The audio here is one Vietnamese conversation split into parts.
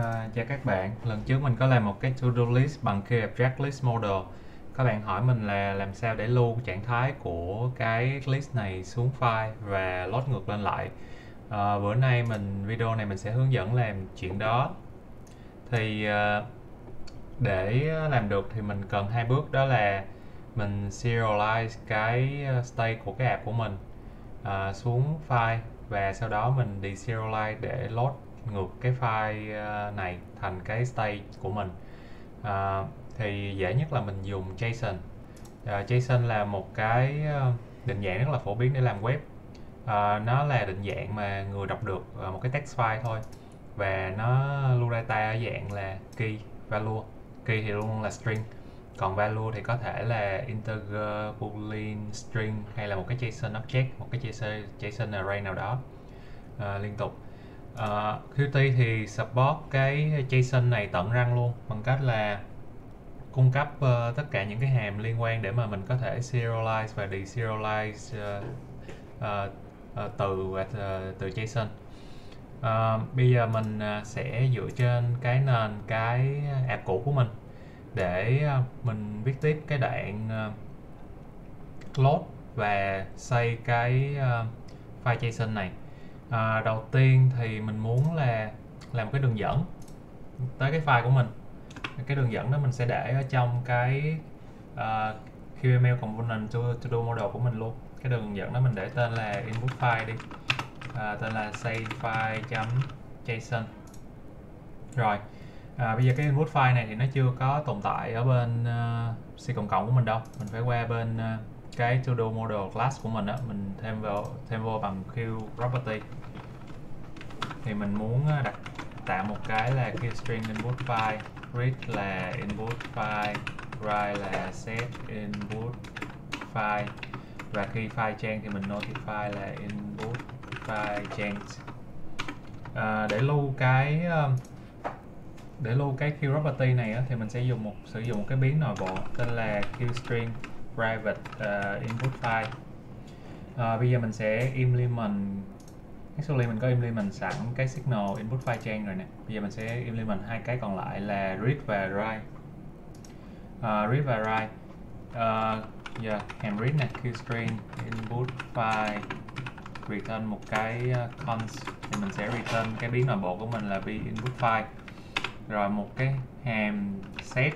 À, chào các bạn, lần trước mình có làm một cái to-do list bằng cái Object List Model. Các bạn hỏi mình là làm sao để lưu trạng thái của cái list này xuống file và load ngược lên lại. À, Bữa nay mình video này mình sẽ hướng dẫn làm chuyện đó. Thì à, để làm được thì mình cần hai bước đó là mình serialize cái state của cái app của mình à, xuống file và sau đó mình deserialize để load ngược cái file ờ, này thành cái state của mình. À, thì dễ nhất là mình dùng JSON. À, JSON là một cái định dạng rất là phổ biến để làm web. À, nó là định dạng mà người đọc được một cái text file thôi. Và nó lưu data ở dạng là key value. Key thì luôn là string. Còn value thì có thể là integer boolean string hay là một cái json object một cái json, JSON array nào đó à, liên tục. Ờ, uh, Qt thì support cái JSON này tận răng luôn bằng cách là cung cấp uh, tất cả những cái hàm liên quan để mà mình có thể serialize và deserialize uh, uh, uh, từ uh, từ JSON. Uh, bây giờ mình uh, sẽ dựa trên cái nền cái app cũ của mình để uh, mình viết tiếp cái đoạn uh, load và xây cái uh, file JSON này à, đầu tiên thì mình muốn là làm cái đường dẫn tới cái file của mình. Cái đường dẫn đó mình sẽ để ở trong cái à, uh, QML component to, to do model của mình luôn. Cái đường dẫn đó mình để tên là input file đi. À, tên là save file.json rồi à, bây giờ cái input file này thì nó chưa có tồn tại ở bên uh, C cộng cộng của mình đâu. Mình phải qua bên uh, cái to do model class của mình á mình thêm vào thêm vô bằng q property. Thì mình muốn à, đặt tạo một cái là key string input file read là input file write là set input file và khi file change thì mình notify là input file change. À, để lưu cái à, để lưu cái key property này á, thì mình sẽ dùng một sử dụng một cái biến nội bộ tên là key string private uh, input file. À, bây giờ mình sẽ implement actually mình có implement sẵn cái signal input file chain rồi nè. Bây giờ mình sẽ implement hai cái còn lại là read và write. Uh, read và write. Uh, yeah, hàm read nè string input file return một cái uh, const. Thì mình sẽ return cái biến nội bộ của mình là b input file. Rồi một cái hàm set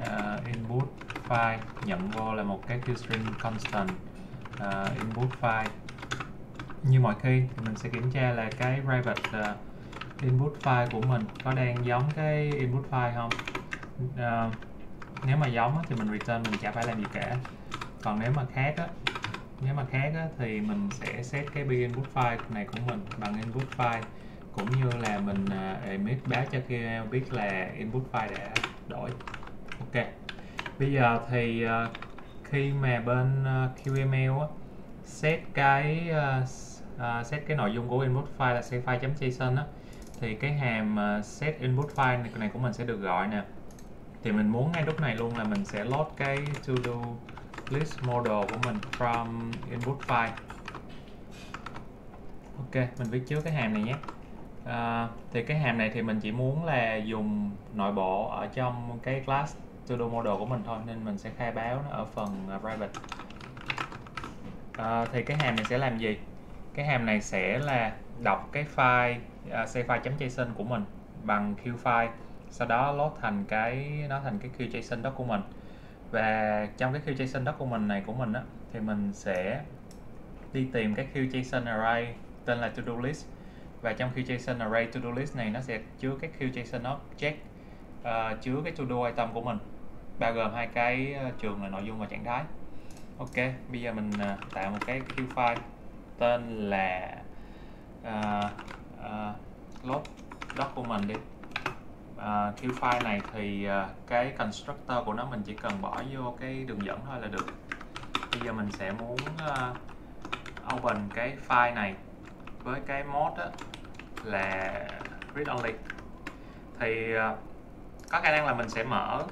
uh, input file nhận vô là một cái string constant uh, input file. Như mọi khi thì mình sẽ kiểm tra là cái private uh, input file của mình có đang giống cái input file không. Uh, nếu mà giống thì mình return mình chả phải làm gì cả. Còn nếu mà khác á nếu mà khác á, thì mình sẽ set cái big input file này của mình bằng input file cũng như là mình uh, emit báo cho kia biết là input file đã đổi. Ok bây giờ thì uh, khi mà bên uh, QML á, set cái uh, set cái nội dung của input file là set file.json á thì cái hàm set input file này, này của mình sẽ được gọi nè. Thì mình muốn ngay lúc này luôn là mình sẽ load cái to do list model của mình from input file. Ok mình viết trước cái hàm này nhé. À, thì cái hàm này thì mình chỉ muốn là dùng nội bộ ở trong cái class to do model của mình thôi nên mình sẽ khai báo nó ở phần à, private. À, thì cái hàm này sẽ làm gì? Cái hàm này sẽ là đọc cái file à, uh, cfile.json của mình bằng Q file sau đó load thành cái nó thành cái QJSON đó của mình. Và trong cái QJSON đó của mình này của mình á thì mình sẽ đi tìm cái QJSON array tên là to do list. Và trong QJSON array to do list này nó sẽ chứa cái QJSON object uh, chứa cái to do item của mình bao gồm hai cái ờ, trường là nội dung và trạng thái. Ok bây giờ mình ờ, tạo một cái queue file tên là ờ, uh, uh, load document đi. Uh, file này thì uh, cái constructor của nó mình chỉ cần bỏ vô cái đường dẫn thôi là được. Bây giờ mình sẽ muốn uh, open cái file này với cái mode đó là read only. Thì uh, có khả năng là mình sẽ mở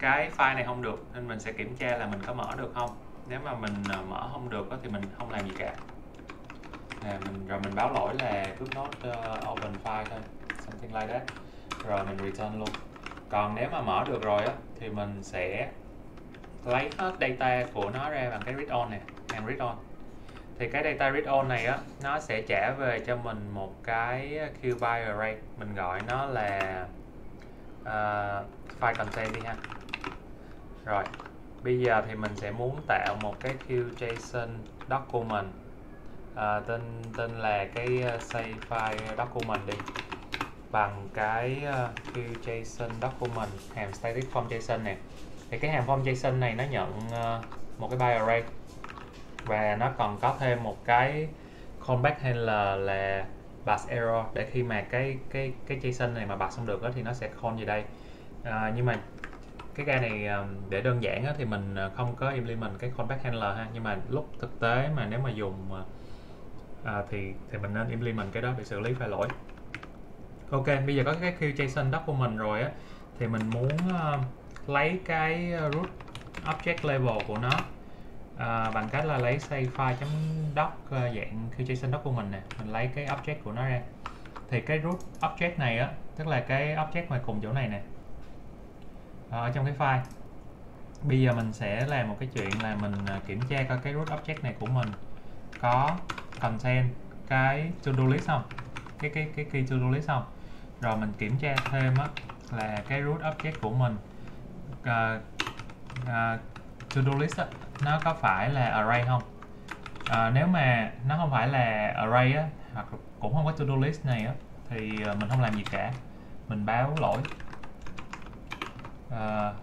cái file này không được nên mình sẽ kiểm tra là mình có mở được không. Nếu mà mình à, mở không được thì mình không làm gì cả. À, mình rồi mình báo lỗi là group not uh, open file thôi something like that. Rồi mình return luôn. Còn nếu mà mở được rồi á thì mình sẽ lấy hết data của nó ra bằng cái read on này hàm read on thì cái data read on này á nó sẽ trả về cho mình một cái queue by array mình gọi nó là uh, file content đi ha rồi bây giờ thì mình sẽ muốn tạo một cái QJSON document. À, tên tên là cái ờ, save file document đi. Bằng cái ờ, uh, queue document hàm static form JSON này thì cái hàm form JSON này nó nhận uh, một cái byte array. Và nó còn có thêm một cái callback handler là pass error. Để khi mà cái cái cái JSON này mà pass không được đó, thì nó sẽ call gì đây? À, nhưng mà cái ga này ờ, để đơn giản thì mình ờ, không có implement cái callback handler ha. Nhưng mà lúc thực tế mà nếu mà dùng ờ, à, thì thì mình nên implement cái đó để xử lý file lỗi. Ok bây giờ có cái queue JSON document rồi á thì mình muốn uh, lấy cái root object level của nó uh, bằng cách là lấy save file doc uh, dạng queue JSON document nè. Mình lấy cái object của nó ra. Thì cái root object này á tức là cái object mà cùng chỗ này nè ở trong cái file. Bây giờ mình sẽ làm một cái chuyện là mình à, kiểm tra coi cái root object này của mình có content cái to do list không? Cái cái cái key to do list không? Rồi mình kiểm tra thêm á là cái root object của mình ờ, ờ, uh, uh, to do list á, nó có phải là array không? Uh, nếu mà nó không phải là array á hoặc cũng không có to do list này á thì mình không làm gì cả. Mình báo lỗi uh,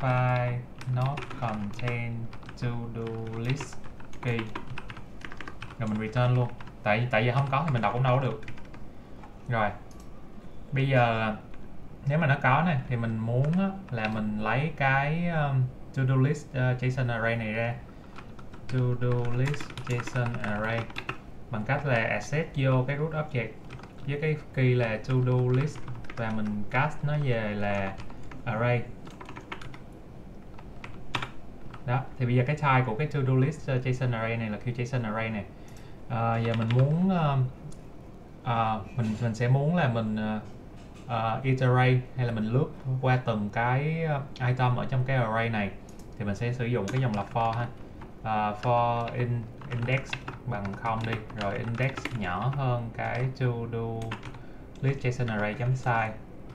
file not contain to do list key. Rồi mình return luôn. Tại tại vì không có thì mình đọc cũng đâu có được. Rồi bây giờ nếu mà nó có này thì mình muốn á, là mình lấy cái um, to do list uh, JSON array này ra. To do list JSON array bằng cách là access vô cái root object với cái key là to do list và mình cast nó về là array đó thì bây giờ cái type của cái to do list uh, JSON array này là JSON array này. Uh, giờ mình muốn uh, uh, mình mình sẽ muốn là mình uh, uh, iterate hay là mình lướt qua từng cái uh, item ở trong cái array này. Thì mình sẽ sử dụng cái dòng lặp for ha. Uh, for in index bằng không đi. Rồi index nhỏ hơn cái to do list json array chấm size.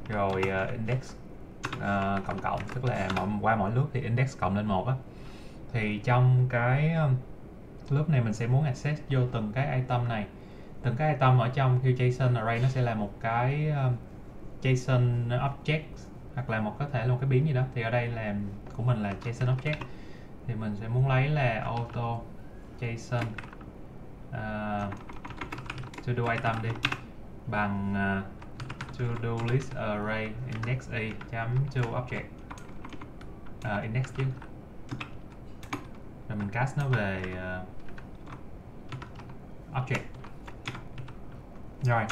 Rồi uh, index uh, cộng cộng tức là mọi, qua mỗi lướt thì index cộng lên một á. Thì trong cái um, lớp này mình sẽ muốn access vô từng cái item này. Từng cái item ở trong khi JSON array nó sẽ là một cái uh, JSON object hoặc là một có thể là một cái biến gì đó. Thì ở đây là của mình là JSON object. Thì mình sẽ muốn lấy là auto JSON uh, to do item đi bằng uh, to do list array index a chấm to object uh, index chứ. Rồi mình cast nó về uh, object. Rồi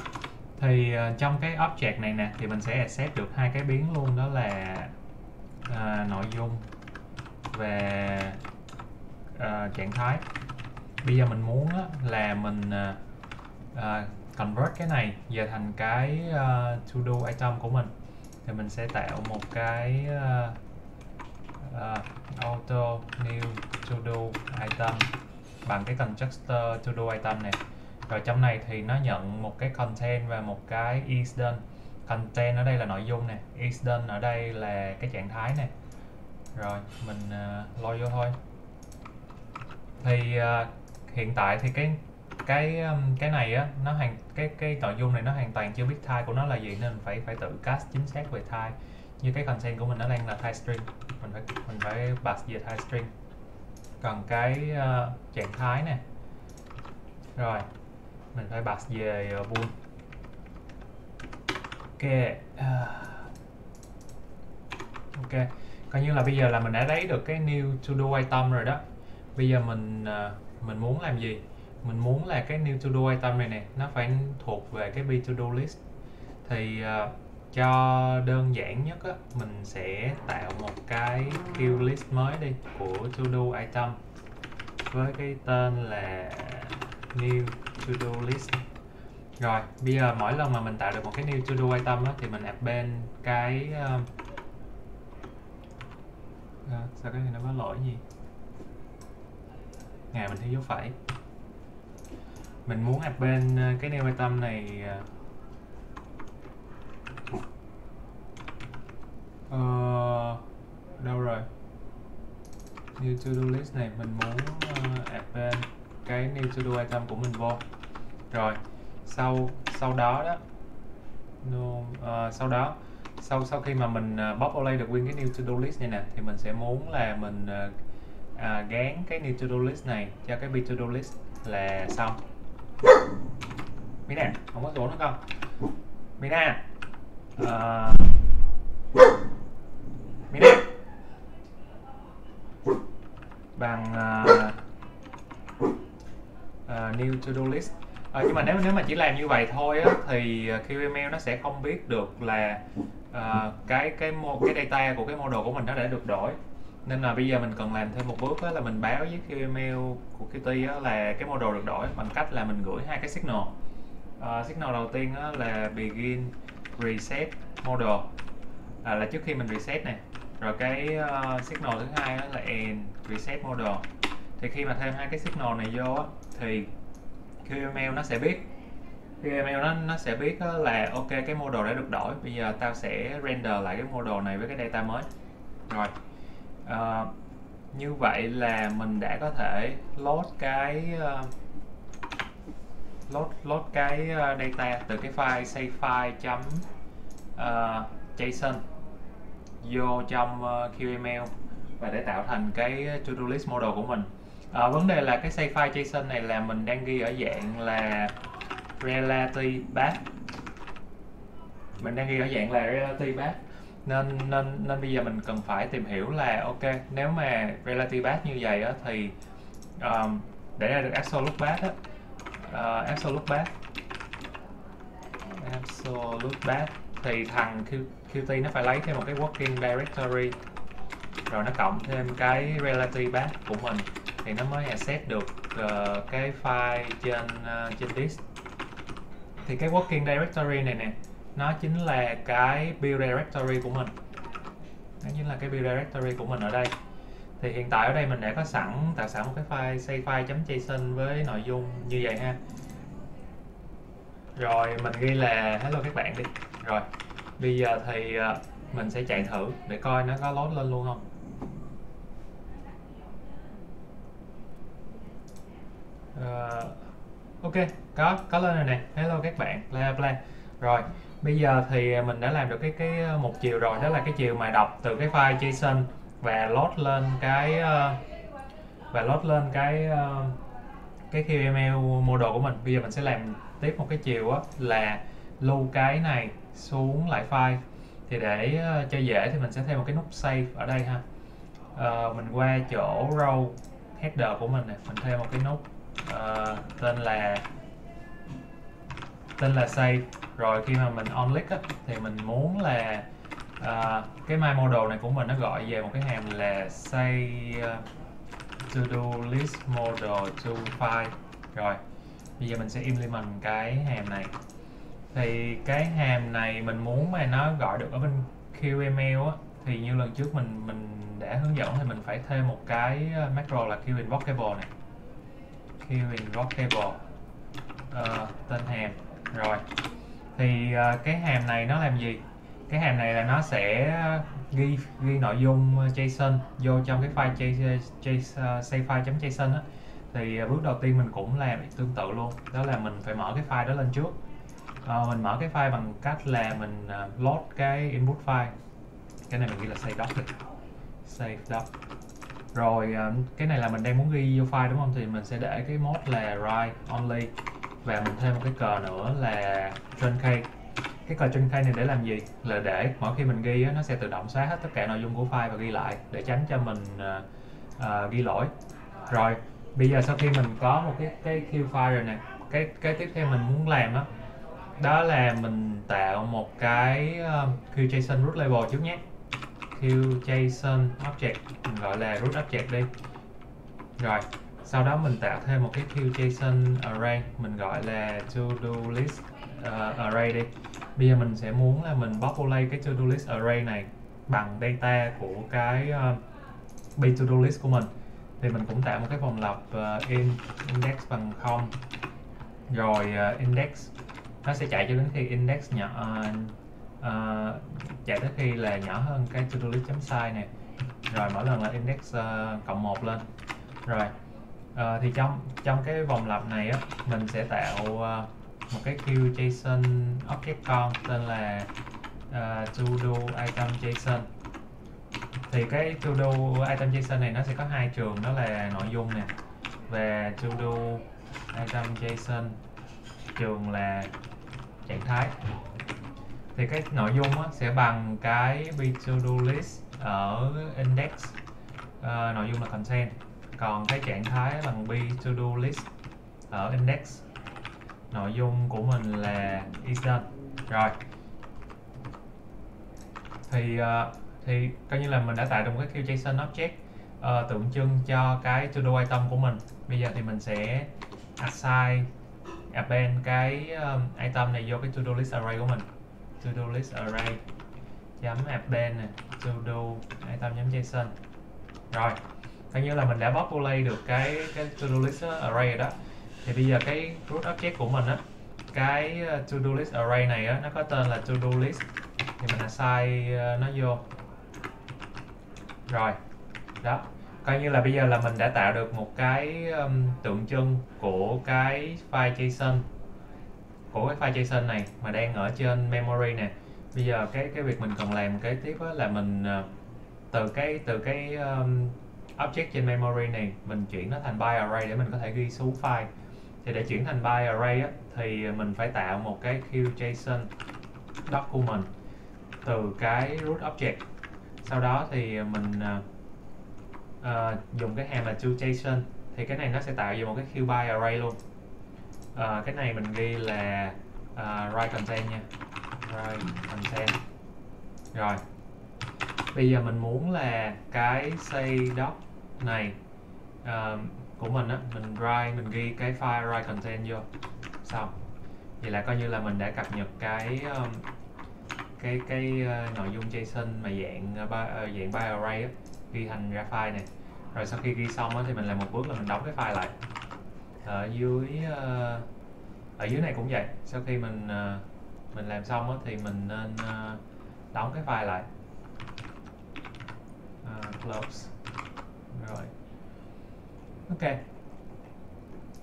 thì uh, trong cái object này nè thì mình sẽ accept được hai cái biến luôn đó là uh, nội dung về uh, trạng thái. Bây giờ mình muốn á, là mình uh, uh, convert cái này về thành cái uh, to do item của mình. Thì mình sẽ tạo một cái uh, uh, auto new to do item bằng cái constructor to do item này. Rồi trong này thì nó nhận một cái content và một cái is done content ở đây là nội dung nè is done ở đây là cái trạng thái nè. Rồi mình uh, lo vô thôi. Thì uh, hiện tại thì cái cái um, cái này á nó hoàn cái cái nội dung này nó hoàn toàn chưa biết type của nó là gì nên phải phải tự cast chính xác về type như cái content của mình nó đang là type string mình phải mình phải pass về type string. Còn cái uh, trạng thái nè. Rồi mình phải pass về uh, bool ok uh, ok. Coi như là bây giờ là mình đã lấy được cái new to do item rồi đó. Bây giờ mình uh, mình muốn làm gì? Mình muốn là cái new to do item này nè nó phải thuộc về cái be to do list. Thì uh, cho đơn giản nhất á, mình sẽ tạo một cái queue list mới đi của to do item với cái tên là new to do list. Rồi bây giờ mỗi lần mà mình tạo được một cái new to do item á, thì mình append cái uh, à, sao cái này nó có lỗi gì? Ngày mình thấy dấu phẩy mình muốn append bên ờ, cái new item này uh, đâu rồi? New to do list này mình muốn uh, bên cái new to do item của mình vô. Rồi sau sau đó đó no, uh, sau đó sau sau khi mà mình uh, bóc overlay được nguyên cái new to do list này nè thì mình sẽ muốn là mình uh, uh, gán cái new to do list này cho cái be to do list là xong. Mina không có số nữa không? Mina. Uh, Mina. Bằng uh, uh, new to do list. À, nhưng mà nếu nếu mà chỉ làm như vậy thôi á, thì QML nó sẽ không biết được là uh, cái cái mô cái data của cái model của mình nó đã được đổi nên là bây giờ mình cần làm thêm một bước đó là mình báo với email của Kitty đó là cái model được đổi bằng cách là mình gửi hai cái signal. Uh, signal đầu tiên đó là begin reset model. À, là trước khi mình reset này rồi cái uh, signal thứ hai đó là end reset model. Thì khi mà thêm hai cái signal này vô thì QML nó sẽ biết. QML nó nó sẽ biết là ok cái model đã được đổi bây giờ tao sẽ render lại cái model này với cái data mới. Rồi à, như vậy là mình đã có thể load cái uh, load load cái uh, data từ cái file save file chấm uh, json vô trong uh, QML và để tạo thành cái to do list model của mình. À, vấn đề là cái save file json này là mình đang ghi ở dạng là relative path. Mình đang ghi ở dạng là relative path nên nên nên bây giờ mình cần phải tìm hiểu là ok nếu mà relative path như vậy á, thì um, để ra được absolute path á, uh, absolute path. Absolute path thì thằng Q, Qt nó phải lấy thêm một cái working directory rồi nó cộng thêm cái relative path của mình thì nó mới access được uh, cái file trên uh, trên disk. Thì cái working directory này nè nó chính là cái build directory của mình. Nó chính là cái build directory của mình ở đây. Thì hiện tại ở đây mình đã có sẵn tạo sẵn một cái file save file.json với nội dung như vậy ha. Rồi mình ghi là hello các bạn đi. Rồi bây giờ thì ờ, mình sẽ chạy thử để coi nó có load lên luôn không. Uh, ok có có lên rồi nè. Hello các bạn bla bla. Rồi bây giờ thì mình đã làm được cái cái ờ, một chiều rồi đó là cái chiều mà đọc từ cái file json và load lên cái ờ, và load lên cái ờ, cái QML model của mình. Bây giờ mình sẽ làm tiếp một cái chiều á là lưu cái này xuống lại file. Thì để cho dễ thì mình sẽ thêm một cái nút save ở đây ha. Uh, mình qua chỗ row header của mình này mình thêm một cái nút uh, tên là tên là save rồi khi mà mình on click á, thì mình muốn là uh, cái my model này của mình nó gọi về một cái hàm là say uh, to do list model to file rồi bây giờ mình sẽ implement cái hàm này. Thì cái hàm này mình muốn mà nó gọi được ở bên QML á, thì như lần trước mình mình đã hướng dẫn thì mình phải thêm một cái ờ, macro là QInvocable này. QInvocable uh, ờ, tên hàm rồi. Thì ờ, cái hàm này nó làm gì? Cái hàm này là nó sẽ ghi ghi nội dung ờ, JSON vô trong cái file J, J, ờ, save file.json á. Thì bước đầu tiên mình cũng làm tương tự luôn. Đó là mình phải mở cái file đó lên trước. À, mình mở cái file bằng cách là mình load cái input file. Cái này mình ghi là save doc đi. Save doc. Rồi cái này là mình đang muốn ghi vô file đúng không? Thì mình sẽ để cái mode là write only và mình thêm một cái cờ nữa là truncate cái cờ truncate này để làm gì? Là để mỗi khi mình ghi á, nó sẽ tự động xóa hết tất cả nội dung của file và ghi lại để tránh cho mình uh, uh, ghi lỗi. Rồi bây giờ sau khi mình có một cái cái queue file rồi nè cái cái tiếp theo mình muốn làm đó đó là mình tạo một cái ờ, uh, queue json root label trước nhé. Queue json object mình gọi là root object đi. Rồi sau đó mình tạo thêm một cái queue JSON array mình gọi là to do list uh, array đi. Bây giờ mình sẽ muốn là mình populate cái to do list array này bằng data của cái ờ, uh, big to do list của mình. Thì mình cũng tạo một cái vòng lặp uh, in index bằng không. Rồi uh, index nó sẽ chạy cho đến khi index nhỏ uh, uh, chạy tới khi là nhỏ hơn cái to do list chấm size này. Rồi mỗi lần là index uh, cộng 1 lên. Rồi à, thì trong trong cái vòng lặp này á mình sẽ tạo uh, một cái queue JSON object con tên là uh, to do item JSON thì cái to do item JSON này nó sẽ có hai trường đó là nội dung nè và to do item JSON trường là trạng thái. Thì cái nội dung á, sẽ bằng cái be to do list ở index uh, nội dung là content còn cái trạng thái bằng be to do list ở index. Nội dung của mình là is done. Rồi. Thì uh, thì coi như là mình đã tạo được một cái JSON object uh, tượng trưng cho cái to do item của mình. Bây giờ thì mình sẽ assign append cái um, item này vô cái to do list array của mình. To do list array chấm append này to do item chấm json. Rồi coi như là mình đã populate được cái cái to do list uh, array rồi đó. Thì bây giờ cái root object của mình á cái uh, to do list array này á nó có tên là to do list. Thì mình assign uh, nó vô. Rồi đó. Coi như là bây giờ là mình đã tạo được một cái um, tượng trưng của cái file JSON của cái file JSON này mà đang ở trên memory nè. Bây giờ cái cái việc mình cần làm kế tiếp là mình uh, từ cái từ cái um, object trên memory này mình chuyển nó thành byte array để mình có thể ghi xuống file. Thì để chuyển thành byte array á, thì mình phải tạo một cái QJSON JSON document từ cái root object. Sau đó thì mình uh, uh, dùng cái hàm là QJSON JSON thì cái này nó sẽ tạo ra một cái QByte byte array luôn. Uh, cái này mình ghi là uh, write content nha. Write content. Rồi. Bây giờ mình muốn là cái say doc này. Uh, của mình á mình write mình ghi cái file write content vô. Xong. Vậy là coi như là mình đã cập nhật cái um, cái cái uh, nội dung JSON mà dạng uh, ba, uh, dạng byte array á, ghi thành ra file này. Rồi sau khi ghi xong á, thì mình làm một bước là mình đóng cái file lại. Ở dưới uh, ở dưới này cũng vậy. Sau khi mình uh, mình làm xong á, thì mình nên uh, đóng cái file lại. Uh, close rồi. Ok.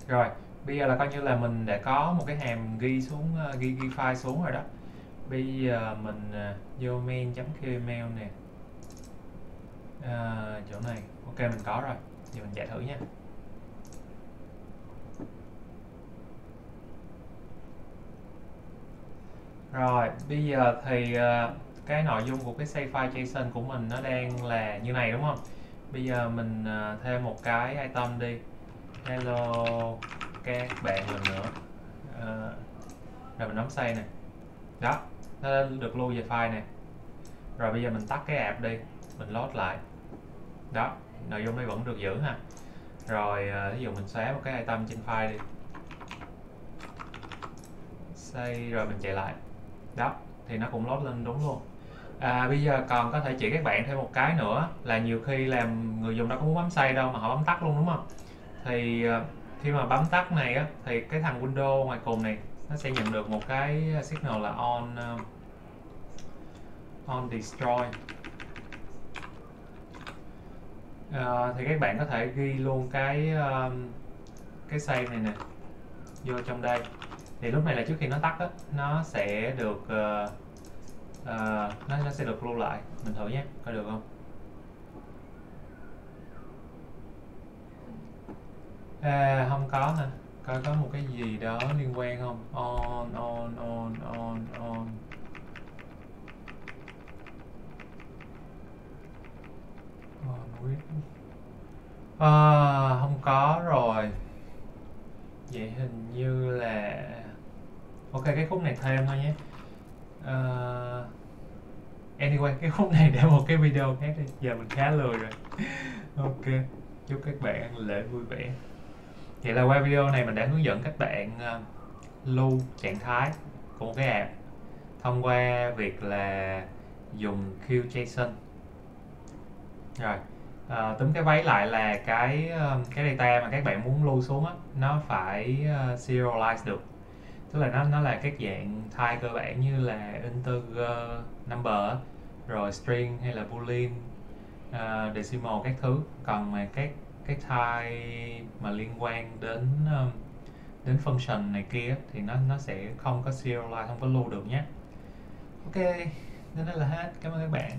Rồi bây giờ là coi như là mình đã có một cái hàm ghi xuống uh, ghi ghi file xuống rồi đó. Bây giờ mình uh, vô main.qml nè. À, chỗ này. Ok mình có rồi. Giờ mình chạy thử nha. Rồi bây giờ thì uh, cái nội dung của cái save file JSON của mình nó đang là như này đúng không? Bây giờ mình à, thêm một cái item đi. Hello, các bạn lần nữa. À, rồi mình nắm xây này đó, nó được lưu về file này rồi bây giờ mình tắt cái app đi, mình load lại. Đó, nội dung đây vẫn được giữ ha. Rồi à, ví dụ mình xóa một cái item trên file đi. Xây rồi mình chạy lại. Đó, thì nó cũng load lên đúng luôn à, bây giờ còn có thể chỉ các bạn thêm một cái nữa là nhiều khi làm người dùng đâu có muốn bấm say đâu mà họ bấm tắt luôn đúng không? Thì ờ, khi mà bấm tắt này á thì cái thằng Windows ngoài cùng này nó sẽ nhận được một cái signal là on uh, on destroy. Uh, thì các bạn có thể ghi luôn cái uh, cái save này nè vô trong đây. Thì lúc này là trước khi nó tắt á nó sẽ được uh, à, nó nó sẽ được lưu lại. Mình thử nhé coi được không? À, không có nè. Coi có một cái gì đó liên quan không? On on on on on. Ờ, à, không có rồi. Vậy hình như là ok cái khúc này thêm thôi nhé uh, anyway cái khúc này để một cái video khác đi. Giờ mình khá lười rồi. Ok chúc các bạn ăn lễ vui vẻ. Vậy là qua video này mình đã hướng dẫn các bạn uh, lưu trạng thái của một cái app thông qua việc là dùng QJSON rồi à, túm cái váy lại là cái cái data mà các bạn muốn lưu xuống á nó phải uh, serialize được tức là nó nó là các dạng type cơ bản như là integer number rồi string hay là boolean uh, decimal các thứ. Còn mà các cái type mà liên quan đến um, đến function này kia thì nó nó sẽ không có serialize không có lưu được nhé. Ok nên đó là hết. Cảm ơn các bạn.